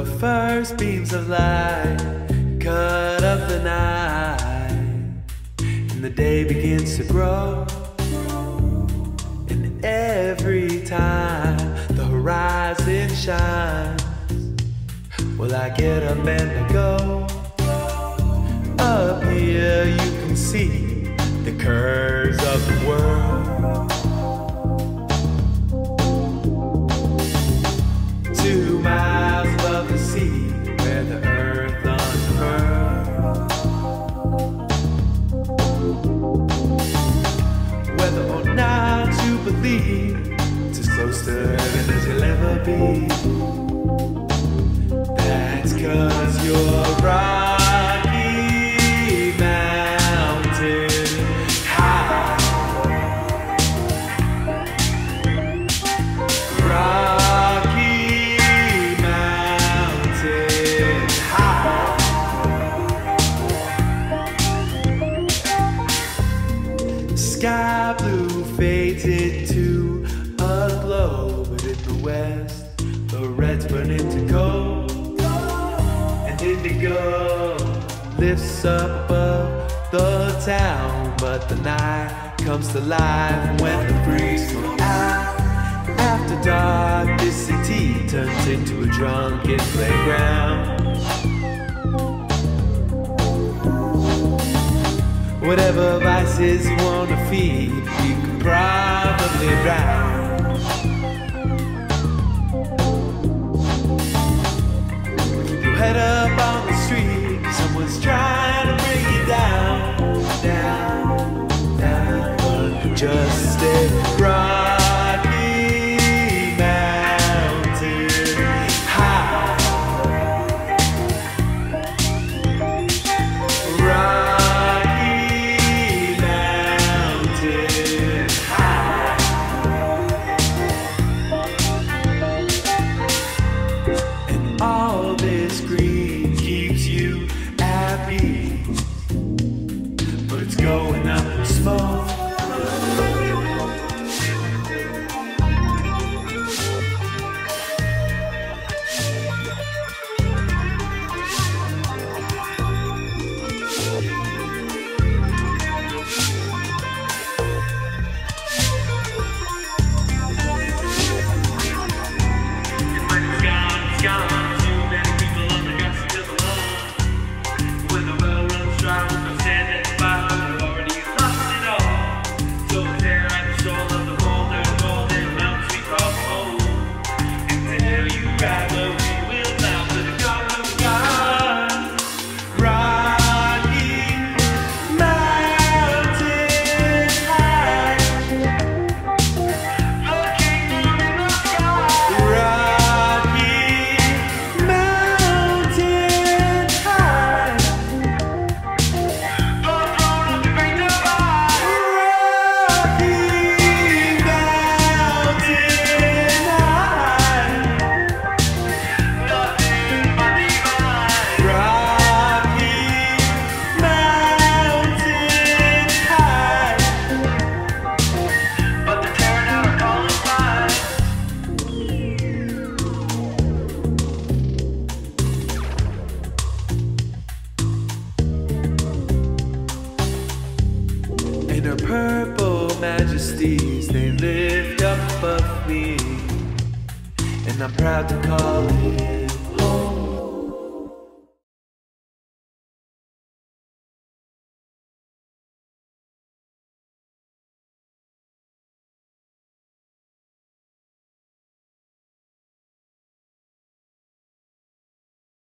The first beams of light cut up the night, and the day begins to grow. And every time the horizon shines, well, I get up and I go. Up here, you can see the curves of the believe, it's as close to heaven as you'll ever be. That's cause you're west, the reds burn into gold, and indigo lifts up above the town. But the night comes to life when the breeze from out. After dark, this city turns into a drunken playground. Whatever vices wanna feed, you can probably drown. In her purple majesties, they lift up above me, and I'm proud to call it